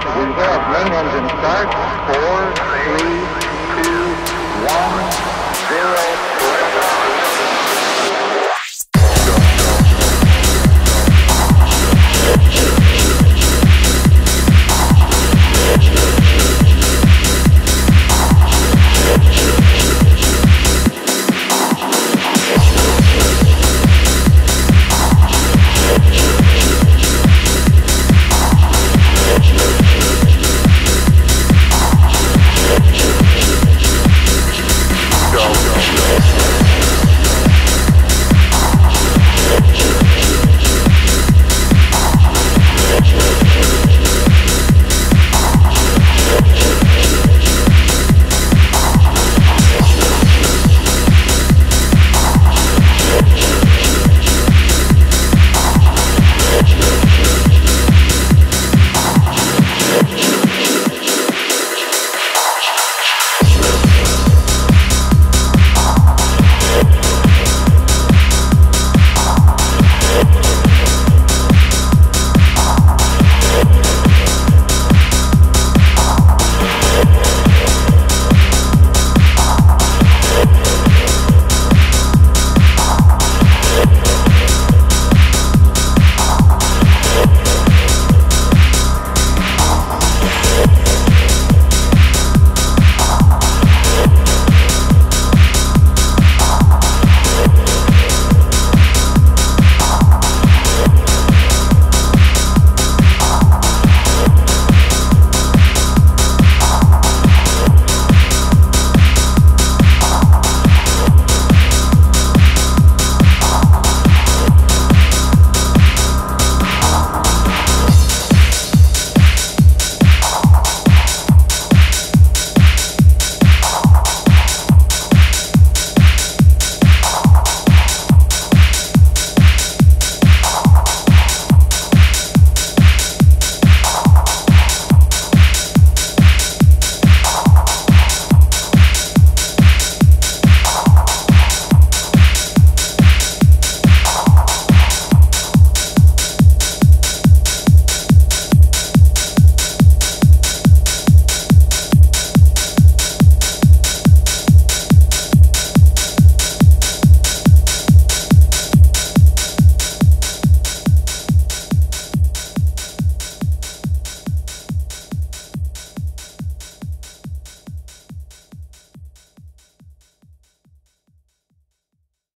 start. We've got main engine start. Four, three, two, one, zero.